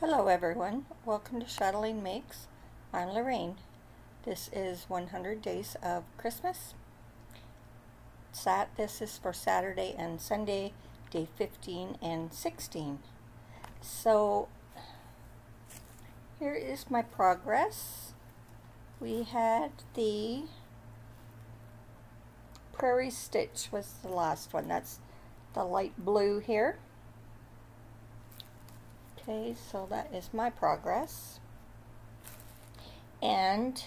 Hello everyone, welcome to Chatelain Makes. I'm Lorraine. This is 100 Days of Christmas. Sat, this is for Saturday and Sunday, day 15 and 16. So, here is my progress. We had the Prairie Stitch was the last one. That's the light blue here. Okay, so that is my progress. And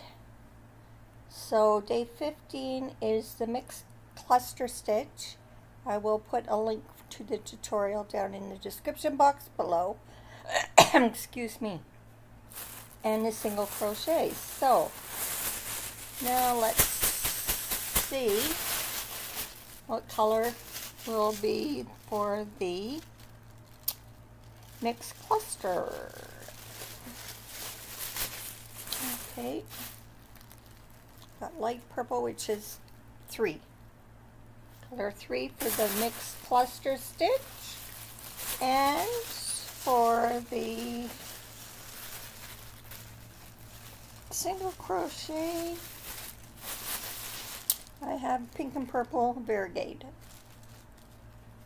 so day 15 is the mixed cluster stitch. I will put a link to the tutorial down in the description box below. Excuse me. And the single crochet. So now let's see what color will be for the mixed cluster. Okay. Got light purple, which is three. Color three for the mixed cluster stitch. And for the single crochet, I have pink and purple variegated,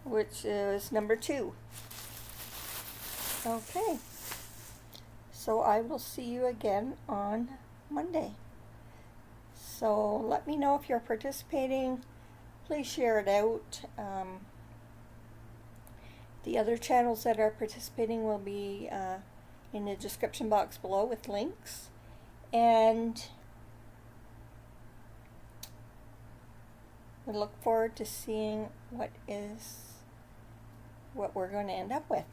which is number two. Okay. So I will see you again on Monday. So let me know if you're participating. Please share it out. Um, the other channels that are participating will be uh, in the description box below with links. And we look forward to seeing what is what we're going to end up with.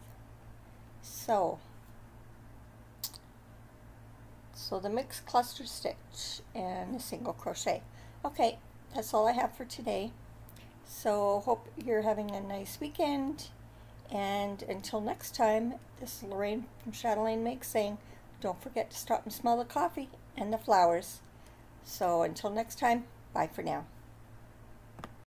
So, so the mixed cluster stitch and a single crochet. Okay, that's all I have for today. So hope you're having a nice weekend. And until next time, this is Lorraine from Chatelain Makes saying, don't forget to stop and smell the coffee and the flowers. So until next time, bye for now.